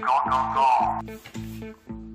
go, go, go.